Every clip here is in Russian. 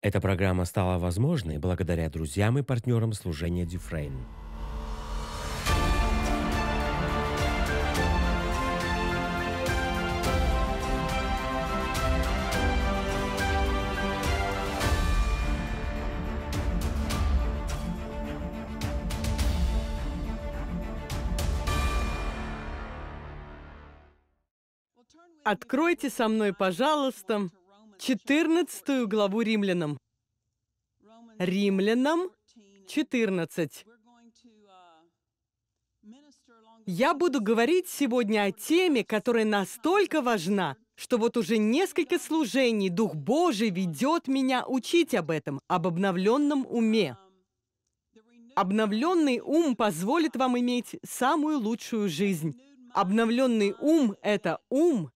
Эта программа стала возможной благодаря друзьям и партнерам служения Дюфрейн. Откройте со мной, пожалуйста, 14 главу Римлянам. Римлянам 14. Я буду говорить сегодня о теме, которая настолько важна, что вот уже несколько служений Дух Божий ведет меня учить об этом, об обновленном уме. Обновленный ум позволит вам иметь самую лучшую жизнь. Обновленный ум — это ум,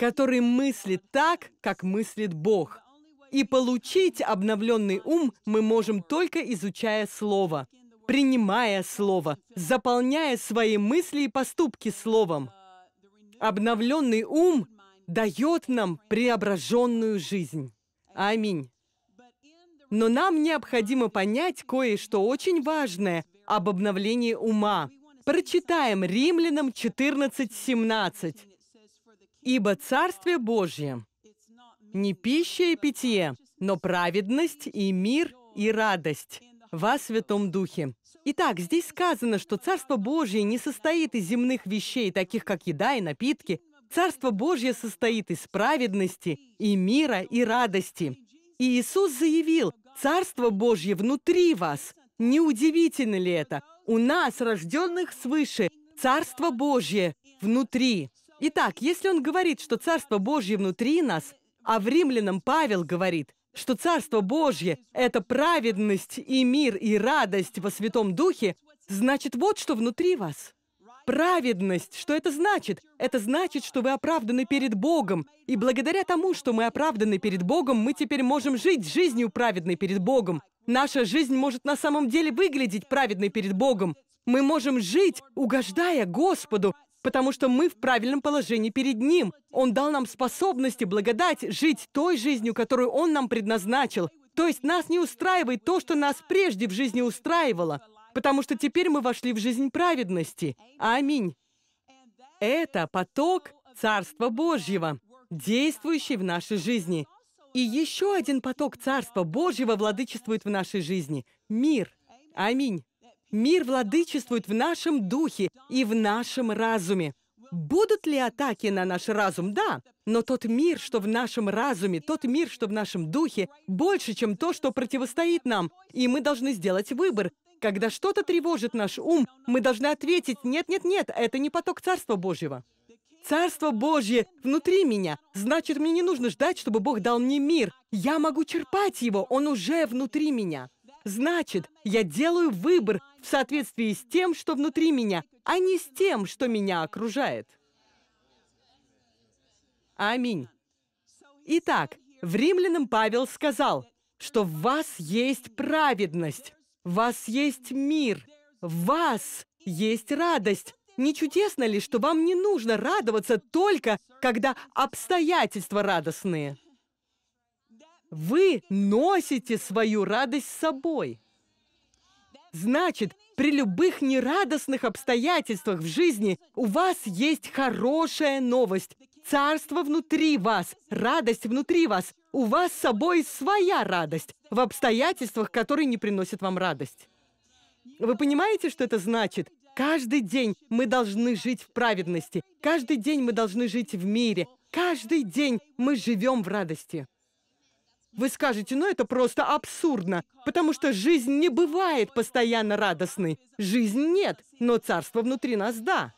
который мыслит так, как мыслит Бог. И получить обновленный ум мы можем только изучая Слово, принимая Слово, заполняя свои мысли и поступки Словом. Обновленный ум дает нам преображенную жизнь. Аминь. Но нам необходимо понять кое-что очень важное об обновлении ума. Прочитаем Римлянам 14:17. Ибо Царствие Божье не пища и питье, но праведность и мир и радость во Святом Духе. Итак, здесь сказано, что Царство Божье не состоит из земных вещей, таких как еда и напитки. Царство Божье состоит из праведности и мира и радости. И Иисус заявил, Царство Божье внутри вас. Неудивительно ли это? У нас, рожденных свыше, Царство Божье внутри. Итак, если он говорит, что Царство Божье внутри нас, а в римлянам Павел говорит, что Царство Божье — это праведность и мир и радость во Святом Духе, значит, вот что внутри вас. Праведность, что это значит? Это значит, что вы оправданы перед Богом. И благодаря тому, что мы оправданы перед Богом, мы теперь можем жить жизнью праведной перед Богом. Наша жизнь может на самом деле выглядеть праведной перед Богом. Мы можем жить, угождая Господу, потому что мы в правильном положении перед Ним. Он дал нам способности, благодать жить той жизнью, которую Он нам предназначил. То есть нас не устраивает то, что нас прежде в жизни устраивало, потому что теперь мы вошли в жизнь праведности. Аминь. Это поток Царства Божьего, действующий в нашей жизни. И еще один поток Царства Божьего владычествует в нашей жизни – мир. Аминь. Мир владычествует в нашем духе и в нашем разуме. Будут ли атаки на наш разум? Да. Но тот мир, что в нашем разуме, тот мир, что в нашем духе, больше, чем то, что противостоит нам. И мы должны сделать выбор. Когда что-то тревожит наш ум, мы должны ответить «нет-нет-нет, это не поток Царства Божьего». Царство Божье внутри меня. Значит, мне не нужно ждать, чтобы Бог дал мне мир. Я могу черпать его, он уже внутри меня. Значит, я делаю выбор в соответствии с тем, что внутри меня, а не с тем, что меня окружает. Аминь. Итак, в Римлянам Павел сказал, что в вас есть праведность, в вас есть мир, в вас есть радость. Не чудесно ли, что вам не нужно радоваться только, когда обстоятельства радостные? Вы носите свою радость с собой. Значит, при любых нерадостных обстоятельствах в жизни у вас есть хорошая новость. Царство внутри вас, радость внутри вас. У вас с собой своя радость в обстоятельствах, которые не приносят вам радость. Вы понимаете, что это значит? Каждый день мы должны жить в праведности. Каждый день мы должны жить в мире. Каждый день мы живем в радости. Вы скажете, ну это просто абсурдно, потому что жизнь не бывает постоянно радостной. Жизнь нет, но царство внутри нас – да.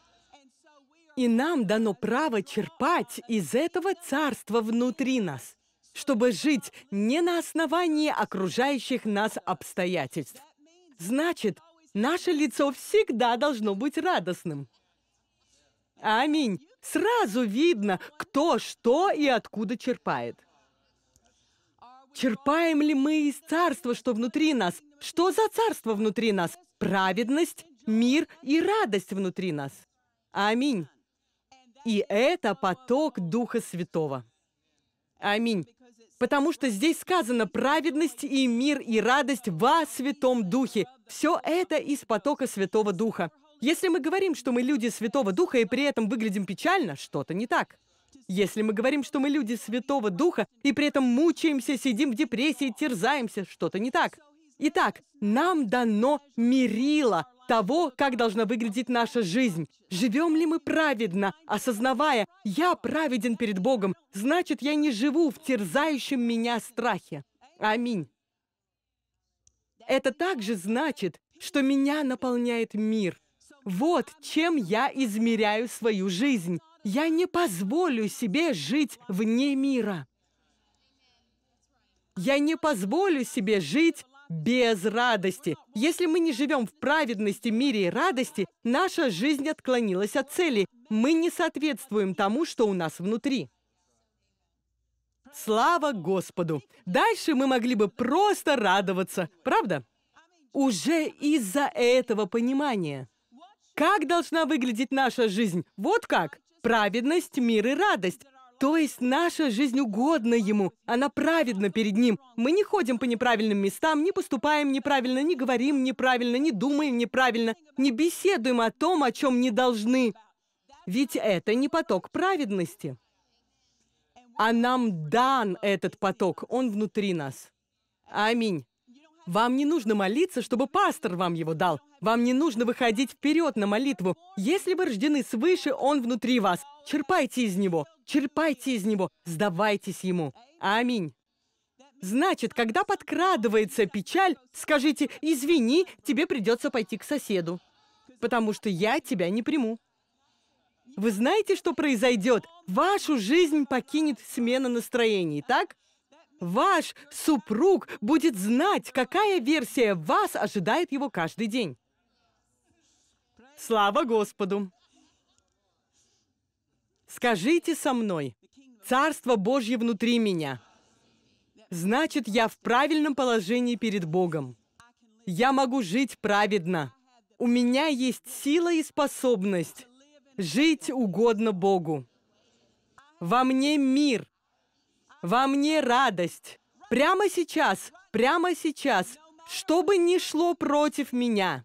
И нам дано право черпать из этого царства внутри нас, чтобы жить не на основании окружающих нас обстоятельств. Значит, наше лицо всегда должно быть радостным. Аминь. Сразу видно, кто что и откуда черпает. Черпаем ли мы из царства, что внутри нас? Что за царство внутри нас? Праведность, мир и радость внутри нас. Аминь. И это поток Духа Святого. Аминь. Потому что здесь сказано праведность и мир и радость во Святом Духе. Все это из потока Святого Духа. Если мы говорим, что мы люди Святого Духа и при этом выглядим печально, что-то не так. Если мы говорим, что мы люди Святого Духа и при этом мучаемся, сидим в депрессии, терзаемся, что-то не так. Итак, нам дано мерило того, как должна выглядеть наша жизнь. Живем ли мы праведно, осознавая, я праведен перед Богом, значит, я не живу в терзающем меня страхе. Аминь. Это также значит, что меня наполняет мир. Вот чем я измеряю свою жизнь. Я не позволю себе жить вне мира. Я не позволю себе жить без радости. Если мы не живем в праведности, мире и радости, наша жизнь отклонилась от цели. Мы не соответствуем тому, что у нас внутри. Слава Господу! Дальше мы могли бы просто радоваться, правда? Уже из-за этого понимания. Как должна выглядеть наша жизнь? Вот как. Праведность, мир и радость. То есть наша жизнь угодна Ему, она праведна перед Ним. Мы не ходим по неправильным местам, не поступаем неправильно, не говорим неправильно, не думаем неправильно, не беседуем о том, о чем не должны. Ведь это не поток праведности. А нам дан этот поток, он внутри нас. Аминь. Вам не нужно молиться, чтобы пастор вам его дал. Вам не нужно выходить вперед на молитву. Если вы рождены свыше, он внутри вас. Черпайте из него. Черпайте из него, сдавайтесь ему. Аминь. Значит, когда подкрадывается печаль, скажите «Извини, тебе придется пойти к соседу, потому что я тебя не приму». Вы знаете, что произойдет? Вашу жизнь покинет смена настроений, так? Ваш супруг будет знать, какая версия вас ожидает его каждый день. Слава Господу! Скажите со мной, Царство Божье внутри меня. Значит, я в правильном положении перед Богом. Я могу жить праведно. У меня есть сила и способность жить угодно Богу. Во мне мир, во мне радость. Прямо сейчас, прямо сейчас, что бы ни шло против меня,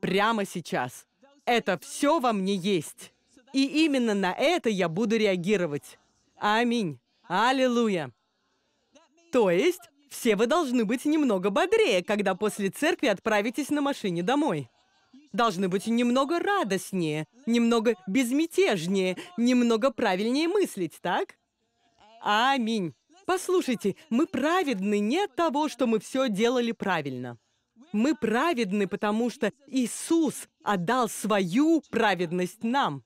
прямо сейчас, это все во мне есть. И именно на это я буду реагировать. Аминь. Аллилуйя. То есть, все вы должны быть немного бодрее, когда после церкви отправитесь на машине домой. Должны быть немного радостнее, немного безмятежнее, немного правильнее мыслить, так? Аминь. Послушайте, мы праведны не от того, что мы все делали правильно. Мы праведны, потому что Иисус отдал свою праведность нам.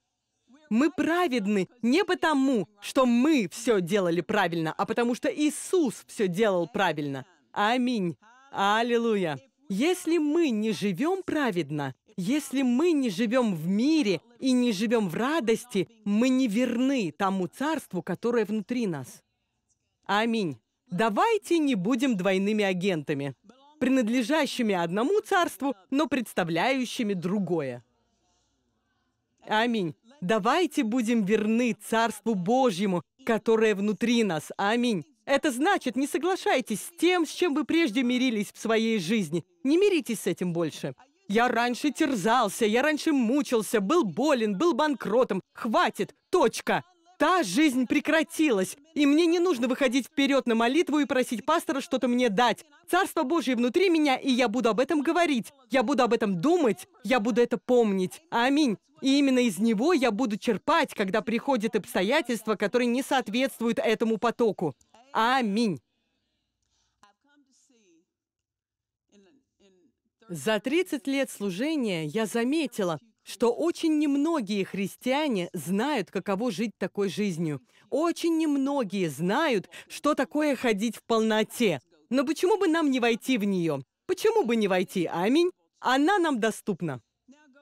Мы праведны не потому, что мы все делали правильно, а потому что Иисус все делал правильно. Аминь. Аллилуйя. Если мы не живем праведно, если мы не живем в мире и не живем в радости, мы не верны тому царству, которое внутри нас. Аминь. Давайте не будем двойными агентами, принадлежащими одному царству, но представляющими другое. Аминь. Давайте будем верны Царству Божьему, которое внутри нас. Аминь. Это значит, не соглашайтесь с тем, с чем вы прежде мирились в своей жизни. Не миритесь с этим больше. Я раньше терзался, я раньше мучился, был болен, был банкротом. Хватит, точка. Та жизнь прекратилась, и мне не нужно выходить вперед на молитву и просить пастора что-то мне дать. Царство Божье внутри меня, и я буду об этом говорить. Я буду об этом думать, я буду это помнить. Аминь. И именно из него я буду черпать, когда приходят обстоятельства, которые не соответствуют этому потоку. Аминь. За 30 лет служения я заметила, что очень немногие христиане знают, каково жить такой жизнью. Очень немногие знают, что такое ходить в полноте. Но почему бы нам не войти в нее? Почему бы не войти? Аминь. Она нам доступна.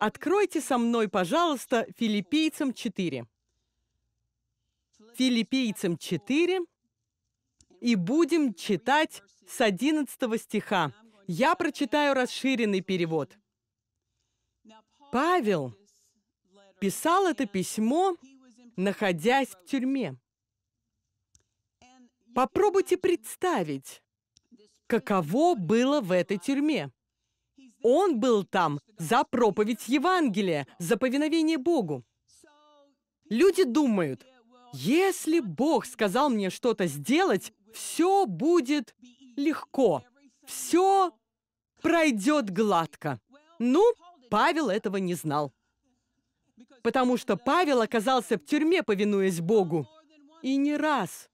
Откройте со мной, пожалуйста, Филиппийцам 4. Филиппийцам 4. И будем читать с 11 стиха. Я прочитаю расширенный перевод. Павел писал это письмо, находясь в тюрьме. Попробуйте представить, каково было в этой тюрьме. Он был там за проповедь Евангелия, за повиновение Богу. Люди думают, если Бог сказал мне что-то сделать, все будет легко, все пройдет гладко. Ну, Павел этого не знал. Потому что Павел оказался в тюрьме, повинуясь Богу. И не раз.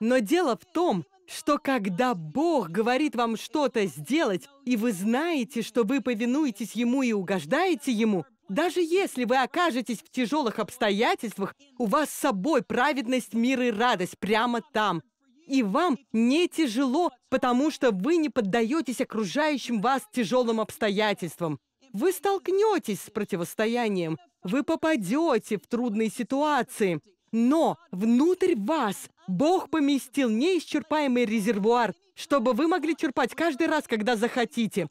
Но дело в том, что когда Бог говорит вам что-то сделать, и вы знаете, что вы повинуетесь Ему и угождаете Ему, даже если вы окажетесь в тяжелых обстоятельствах, у вас с собой праведность, мир и радость прямо там. И вам не тяжело, потому что вы не поддаетесь окружающим вас тяжелым обстоятельствам. Вы столкнетесь с противостоянием, вы попадете в трудные ситуации, но внутрь вас Бог поместил неисчерпаемый резервуар, чтобы вы могли черпать каждый раз, когда захотите.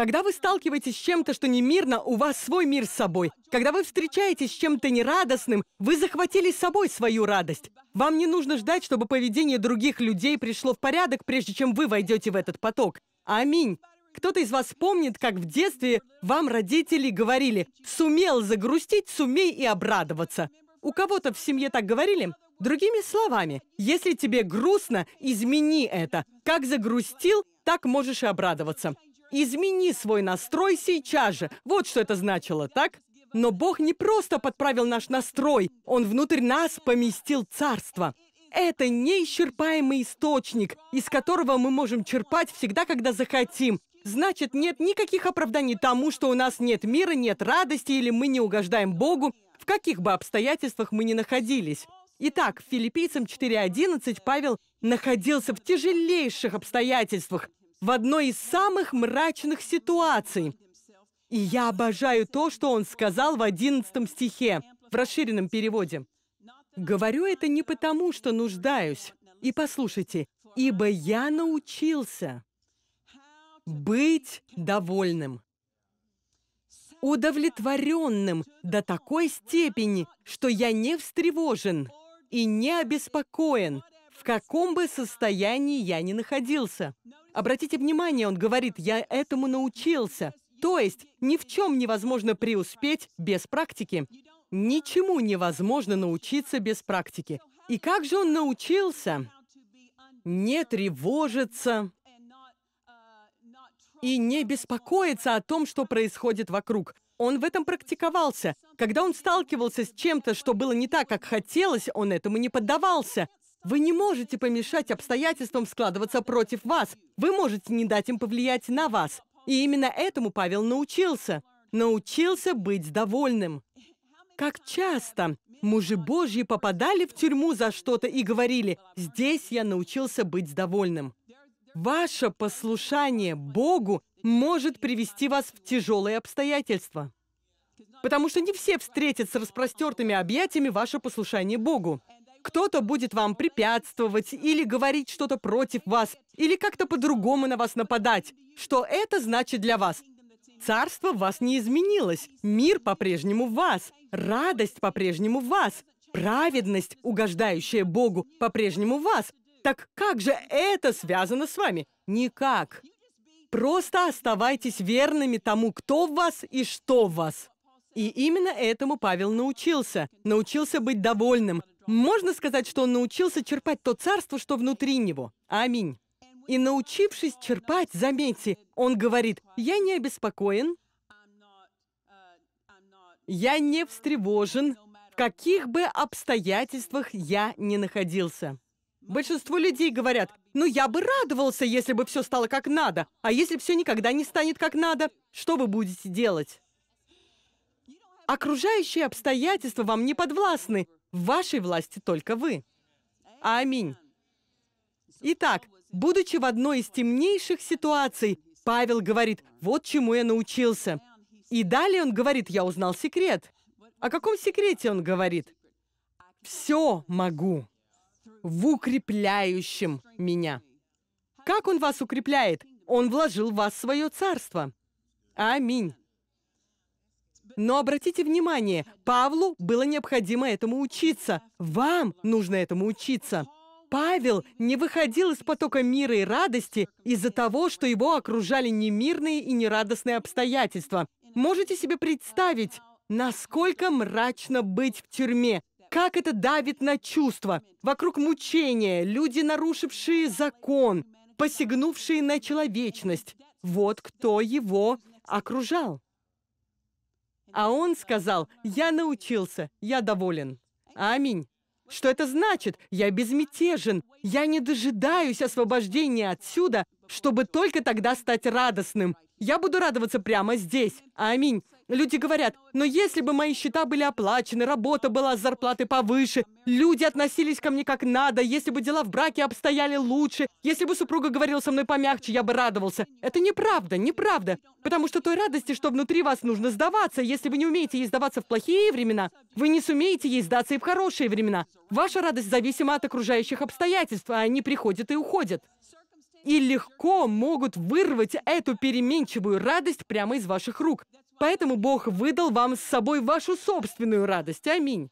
Когда вы сталкиваетесь с чем-то, что не мирно, у вас свой мир с собой. Когда вы встречаетесь с чем-то нерадостным, вы захватили с собой свою радость. Вам не нужно ждать, чтобы поведение других людей пришло в порядок, прежде чем вы войдете в этот поток. Аминь. Кто-то из вас помнит, как в детстве вам родители говорили «сумел загрустить, сумей и обрадоваться». У кого-то в семье так говорили? Другими словами, если тебе грустно, измени это. Как загрустил, так можешь и обрадоваться. Измени свой настрой сейчас же. Вот что это значило, так? Но Бог не просто подправил наш настрой, Он внутрь нас поместил царство. Это неисчерпаемый источник, из которого мы можем черпать всегда, когда захотим. Значит, нет никаких оправданий тому, что у нас нет мира, нет радости или мы не угождаем Богу, в каких бы обстоятельствах мы ни находились. Итак, филиппийцам 4.11 Павел находился в тяжелейших обстоятельствах, в одной из самых мрачных ситуаций. И я обожаю то, что он сказал в 11 стихе, в расширенном переводе. «Говорю это не потому, что нуждаюсь. И послушайте, ибо я научился быть довольным, удовлетворенным до такой степени, что я не встревожен и не обеспокоен, в каком бы состоянии я ни находился. Обратите внимание, он говорит, я этому научился. То есть ни в чем невозможно преуспеть без практики. Ничему невозможно научиться без практики. И как же он научился? Не тревожиться и не беспокоиться о том, что происходит вокруг. Он в этом практиковался. Когда он сталкивался с чем-то, что было не так, как хотелось, он этому не поддавался. Вы не можете помешать обстоятельствам складываться против вас. Вы можете не дать им повлиять на вас. И именно этому Павел научился. Научился быть довольным. Как часто мужи Божьи попадали в тюрьму за что-то и говорили, «Здесь я научился быть довольным». Ваше послушание Богу может привести вас в тяжелые обстоятельства. Потому что не все встретят с распростертыми объятиями ваше послушание Богу. Кто-то будет вам препятствовать или говорить что-то против вас, или как-то по-другому на вас нападать. Что это значит для вас? Царство в вас не изменилось, мир по-прежнему в вас, радость по-прежнему в вас, праведность, угождающая Богу, по-прежнему в вас. Так как же это связано с вами? Никак. Просто оставайтесь верными тому, кто в вас и что в вас. И именно этому Павел научился. Научился быть довольным, можно сказать, что он научился черпать то царство, что внутри него. Аминь. И научившись черпать, заметьте, он говорит, я не обеспокоен, я не встревожен, в каких бы обстоятельствах я не находился. Большинство людей говорят, ну я бы радовался, если бы все стало как надо, а если все никогда не станет как надо, что вы будете делать? Окружающие обстоятельства вам не подвластны, в вашей власти только вы. Аминь. Итак, будучи в одной из темнейших ситуаций, Павел говорит, вот чему я научился. И далее он говорит, я узнал секрет. О каком секрете он говорит? Все могу в укрепляющем меня. Как он вас укрепляет? Он вложил в вас свое царство. Аминь. Но обратите внимание, Павлу было необходимо этому учиться. Вам нужно этому учиться. Павел не выходил из потока мира и радости из-за того, что его окружали немирные и нерадостные обстоятельства. Можете себе представить, насколько мрачно быть в тюрьме, как это давит на чувства. Вокруг мучения, люди, нарушившие закон, посягнувшие на человечность. Вот кто его окружал. А он сказал, я научился, я доволен. Аминь. Что это значит? Я безмятежен. Я не дожидаюсь освобождения отсюда, чтобы только тогда стать радостным. Я буду радоваться прямо здесь. Аминь. Люди говорят, но если бы мои счета были оплачены, работа была с зарплатой повыше, люди относились ко мне как надо, если бы дела в браке обстояли лучше, если бы супруга говорила со мной помягче, я бы радовался. Это неправда, неправда. Потому что той радости, что внутри вас нужно сдаваться, если вы не умеете ей сдаваться в плохие времена, вы не сумеете ей сдаться и в хорошие времена. Ваша радость зависима от окружающих обстоятельств, а они приходят и уходят. И легко могут вырвать эту переменчивую радость прямо из ваших рук. Поэтому Бог выдал вам с собой вашу собственную радость. Аминь.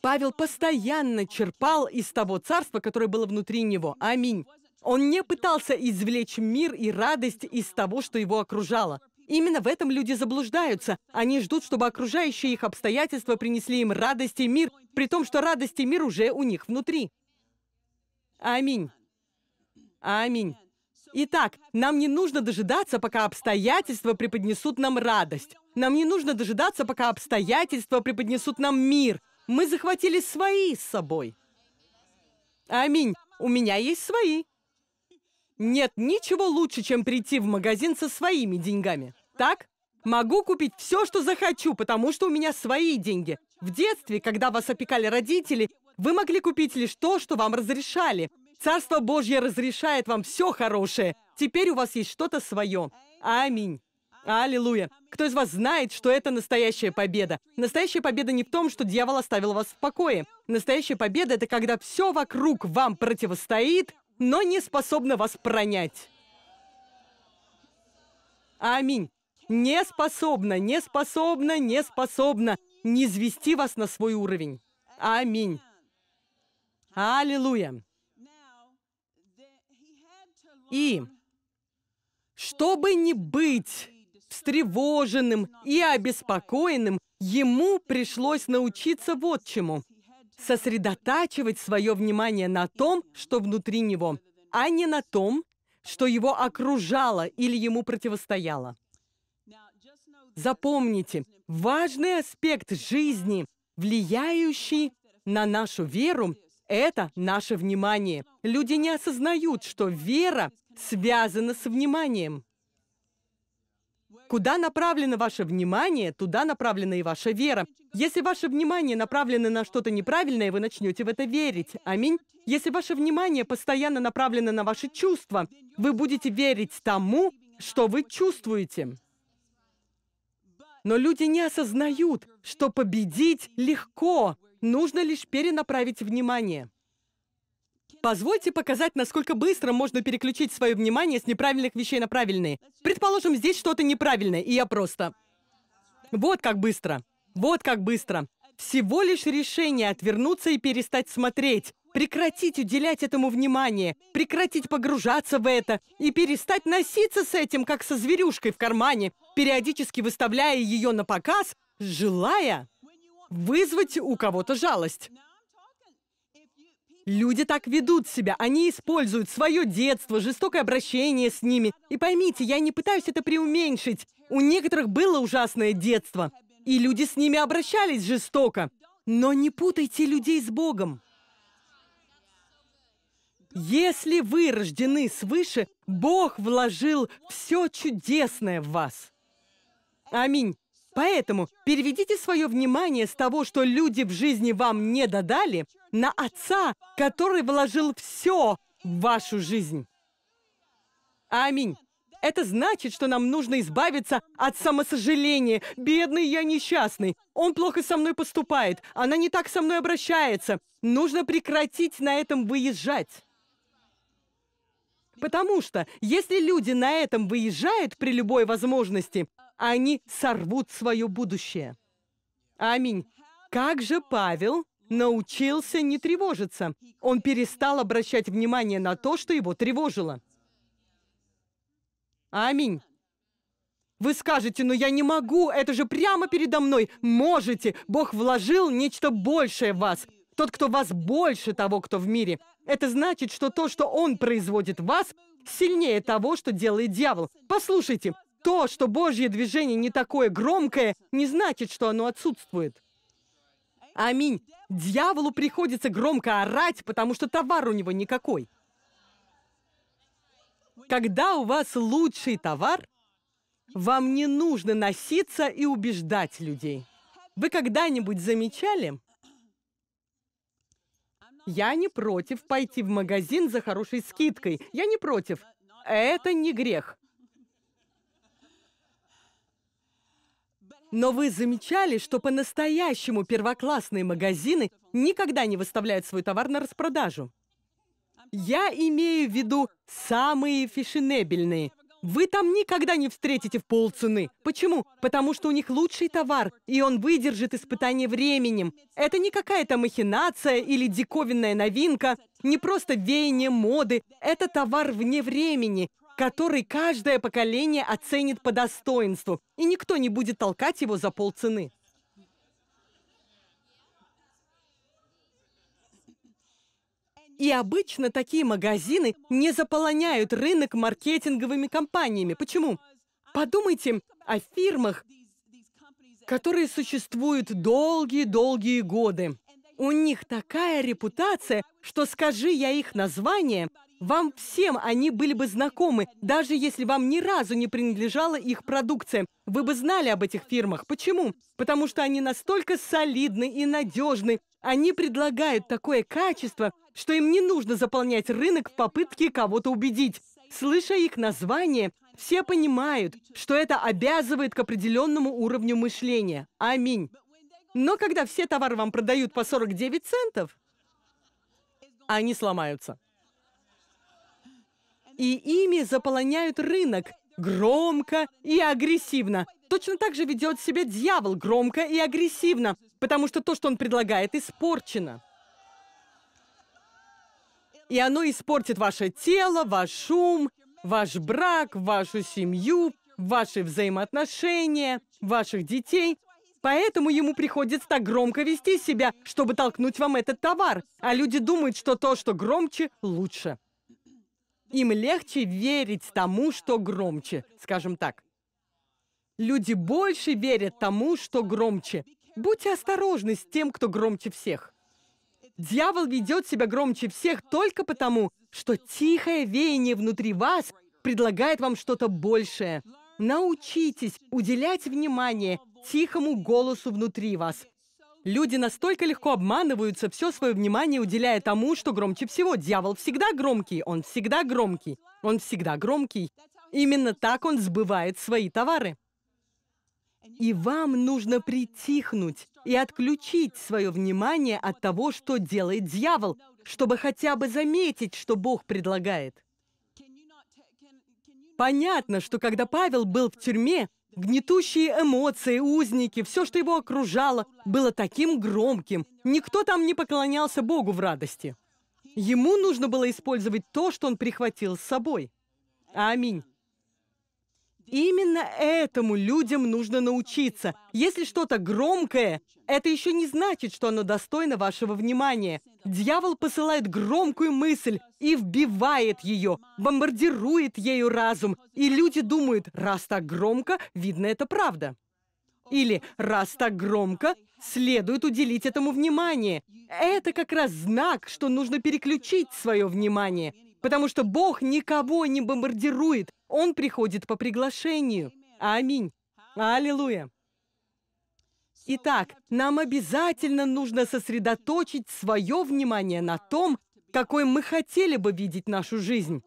Павел постоянно черпал из того царства, которое было внутри него. Аминь. Он не пытался извлечь мир и радость из того, что его окружало. Именно в этом люди заблуждаются. Они ждут, чтобы окружающие их обстоятельства принесли им радость и мир, при том, что радость и мир уже у них внутри. Аминь. Аминь. Итак, нам не нужно дожидаться, пока обстоятельства преподнесут нам радость. Нам не нужно дожидаться, пока обстоятельства преподнесут нам мир. Мы захватили свои с собой. Аминь. У меня есть свои. Нет ничего лучше, чем прийти в магазин со своими деньгами. Так? Могу купить все, что захочу, потому что у меня свои деньги. В детстве, когда вас опекали родители, вы могли купить лишь то, что вам разрешали. Царство Божье разрешает вам все хорошее. Теперь у вас есть что-то свое. Аминь. Аллилуйя. Кто из вас знает, что это настоящая победа? Настоящая победа не в том, что дьявол оставил вас в покое. Настоящая победа — это когда все вокруг вам противостоит, но не способно вас пронять. Аминь. Не способна, не способна, не способна не звести вас на свой уровень. Аминь. Аллилуйя. И чтобы не быть встревоженным и обеспокоенным, ему пришлось научиться вот чему. Сосредотачивать свое внимание на том, что внутри него, а не на том, что его окружало или ему противостояло. Запомните, важный аспект жизни, влияющий на нашу веру, это наше внимание. Люди не осознают, что вера связано с вниманием. Куда направлено ваше внимание, туда направлена и ваша вера. Если ваше внимание направлено на что-то неправильное, вы начнете в это верить. Аминь. Если ваше внимание постоянно направлено на ваши чувства, вы будете верить тому, что вы чувствуете. Но люди не осознают, что победить легко. Нужно лишь перенаправить внимание. Позвольте показать, насколько быстро можно переключить свое внимание с неправильных вещей на правильные. Предположим, здесь что-то неправильное, и я просто... Вот как быстро. Вот как быстро. Всего лишь решение отвернуться и перестать смотреть. Прекратить уделять этому внимание, прекратить погружаться в это и перестать носиться с этим, как со зверюшкой в кармане, периодически выставляя ее на показ, желая вызвать у кого-то жалость. Люди так ведут себя, они используют свое детство, жестокое обращение с ними. И поймите, я не пытаюсь это преуменьшить. У некоторых было ужасное детство, и люди с ними обращались жестоко. Но не путайте людей с Богом. Если вы рождены свыше, Бог вложил все чудесное в вас. Аминь. Поэтому переведите свое внимание с того, что люди в жизни вам не додали, на Отца, который вложил все в вашу жизнь. Аминь. Это значит, что нам нужно избавиться от самосожаления. Бедный я несчастный. Он плохо со мной поступает. Она не так со мной обращается. Нужно прекратить на этом выезжать. Потому что, если люди на этом выезжают при любой возможности, они сорвут свое будущее. Аминь. Как же Павел научился не тревожиться. Он перестал обращать внимание на то, что его тревожило. Аминь. Вы скажете, но я не могу, это же прямо передо мной. Можете. Бог вложил нечто большее в вас. Тот, кто вас больше того, кто в мире. Это значит, что то, что Он производит в вас, сильнее того, что делает дьявол. Послушайте, то, что Божье движение не такое громкое, не значит, что оно отсутствует. Аминь. Дьяволу приходится громко орать, потому что товар у него никакой. Когда у вас лучший товар, вам не нужно носиться и убеждать людей. Вы когда-нибудь замечали? Я не против пойти в магазин за хорошей скидкой. Я не против. Это не грех. Но вы замечали, что по-настоящему первоклассные магазины никогда не выставляют свой товар на распродажу? Я имею в виду самые фешенебельные, вы там никогда не встретите в полцены. Почему? Потому что у них лучший товар, и он выдержит испытание временем. Это не какая-то махинация или диковинная новинка, не просто веяние моды. Это товар вне времени, который каждое поколение оценит по достоинству, и никто не будет толкать его за полцены. И обычно такие магазины не заполоняют рынок маркетинговыми компаниями. Почему? Подумайте о фирмах, которые существуют долгие-долгие годы. У них такая репутация, что скажи я их название, вам всем они были бы знакомы, даже если вам ни разу не принадлежала их продукция. Вы бы знали об этих фирмах. Почему? Потому что они настолько солидны и надежны. Они предлагают такое качество, что им не нужно заполнять рынок в попытке кого-то убедить. Слыша их название, все понимают, что это обязывает к определенному уровню мышления. Аминь. Но когда все товары вам продают по 49 центов, они сломаются. И ими заполоняют рынок громко и агрессивно. Точно так же ведет себя дьявол громко и агрессивно, потому что то, что он предлагает, испорчено. И оно испортит ваше тело, ваш ум, ваш брак, вашу семью, ваши взаимоотношения, ваших детей. Поэтому ему приходится так громко вести себя, чтобы толкнуть вам этот товар. А люди думают, что то, что громче, лучше. Им легче верить тому, что громче, скажем так. Люди больше верят тому, что громче. Будьте осторожны с тем, кто громче всех. Дьявол ведет себя громче всех только потому, что тихое веяние внутри вас предлагает вам что-то большее. Научитесь уделять внимание тихому голосу внутри вас. Люди настолько легко обманываются, все свое внимание уделяя тому, что громче всего. Дьявол всегда громкий, он всегда громкий, он всегда громкий. Именно так он сбывает свои товары. И вам нужно притихнуть и отключить свое внимание от того, что делает дьявол, чтобы хотя бы заметить, что Бог предлагает. Понятно, что когда Павел был в тюрьме, гнетущие эмоции, узники, все, что его окружало, было таким громким. Никто там не поклонялся Богу в радости. Ему нужно было использовать то, что он прихватил с собой. Аминь. Именно этому людям нужно научиться. Если что-то громкое, это еще не значит, что оно достойно вашего внимания. Дьявол посылает громкую мысль и вбивает ее, бомбардирует ею разум. И люди думают, раз так громко, видно, это правда. Или раз так громко, следует уделить этому внимание. Это как раз знак, что нужно переключить свое внимание. Потому что Бог никого не бомбардирует. Он приходит по приглашению. Аминь. Аллилуйя. Итак, нам обязательно нужно сосредоточить свое внимание на том, какой мы хотели бы видеть нашу жизнь.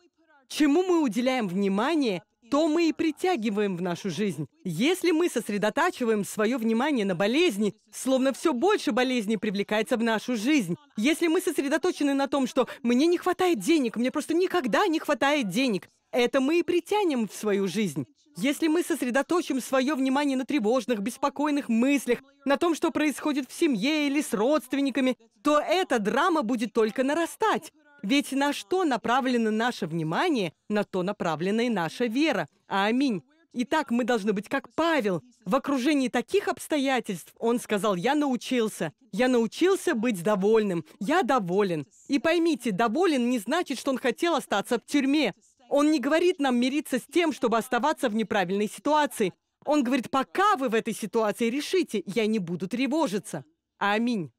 Чему мы уделяем внимание, то мы и притягиваем в нашу жизнь. Если мы сосредотачиваем свое внимание на болезни, словно все больше болезней привлекается в нашу жизнь. Если мы сосредоточены на том, что мне не хватает денег, мне просто никогда не хватает денег, это мы и притянем в свою жизнь. Если мы сосредоточим свое внимание на тревожных, беспокойных мыслях, на том, что происходит в семье или с родственниками, то эта драма будет только нарастать. Ведь на что направлено наше внимание, на то направлена и наша вера. Аминь. Итак, мы должны быть как Павел. В окружении таких обстоятельств он сказал, я научился. Я научился быть довольным. Я доволен. И поймите, доволен не значит, что он хотел остаться в тюрьме. Он не говорит нам мириться с тем, чтобы оставаться в неправильной ситуации. Он говорит, пока вы в этой ситуации решите, я не буду тревожиться. Аминь.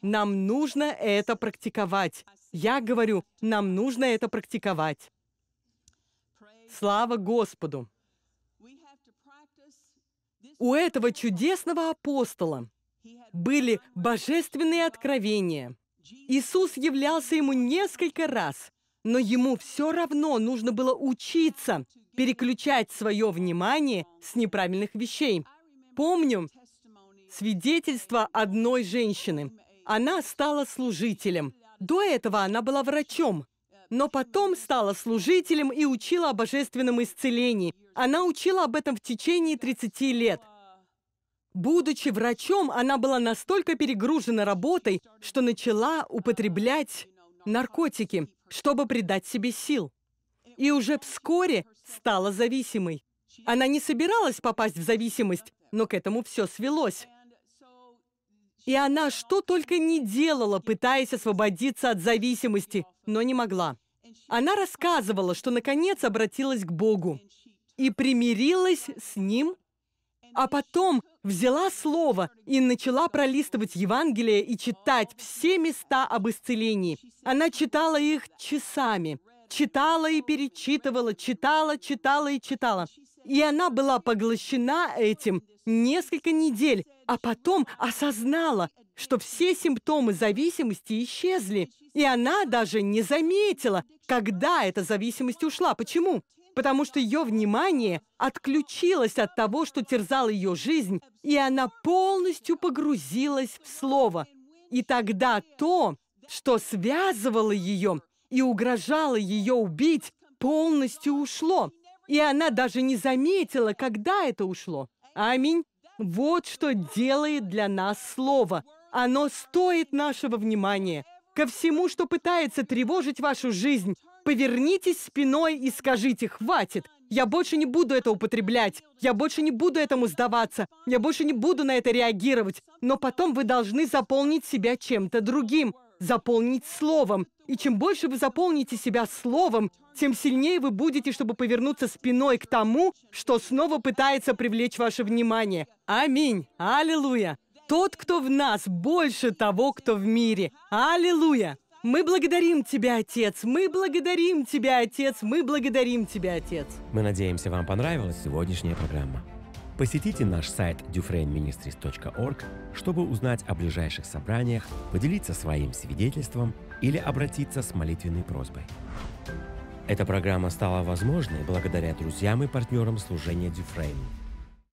Нам нужно это практиковать. Я говорю, нам нужно это практиковать. Слава Господу! У этого чудесного апостола были божественные откровения. Иисус являлся ему несколько раз, но ему все равно нужно было учиться переключать свое внимание с неправильных вещей. Помню свидетельство одной женщины. Она стала служителем. До этого она была врачом, но потом стала служителем и учила о божественном исцелении. Она учила об этом в течение 30 лет. Будучи врачом, она была настолько перегружена работой, что начала употреблять наркотики, чтобы придать себе сил. И уже вскоре стала зависимой. Она не собиралась попасть в зависимость, но к этому все свелось. И она что только не делала, пытаясь освободиться от зависимости, но не могла. Она рассказывала, что наконец обратилась к Богу и примирилась с Ним, а потом взяла слово и начала пролистывать Евангелие и читать все места об исцелении. Она читала их часами, читала и перечитывала, читала, читала и читала. И она была поглощена этим несколько недель, а потом осознала, что все симптомы зависимости исчезли. И она даже не заметила, когда эта зависимость ушла. Почему? потому что ее внимание отключилось от того, что терзало ее жизнь, и она полностью погрузилась в Слово. И тогда то, что связывало ее и угрожало ее убить, полностью ушло. И она даже не заметила, когда это ушло. Аминь. Вот что делает для нас Слово. Оно стоит нашего внимания. Ко всему, что пытается тревожить вашу жизнь, Повернитесь спиной и скажите «хватит». Я больше не буду это употреблять. Я больше не буду этому сдаваться. Я больше не буду на это реагировать. Но потом вы должны заполнить себя чем-то другим. Заполнить словом. И чем больше вы заполните себя словом, тем сильнее вы будете, чтобы повернуться спиной к тому, что снова пытается привлечь ваше внимание. Аминь. Аллилуйя. Тот, кто в нас, больше того, кто в мире. Аллилуйя. Мы благодарим Тебя, Отец! Мы благодарим Тебя, Отец! Мы благодарим Тебя, Отец! Мы надеемся, вам понравилась сегодняшняя программа. Посетите наш сайт dufresneministries.org, чтобы узнать о ближайших собраниях, поделиться своим свидетельством или обратиться с молитвенной просьбой. Эта программа стала возможной благодаря друзьям и партнерам служения Дюфрейн –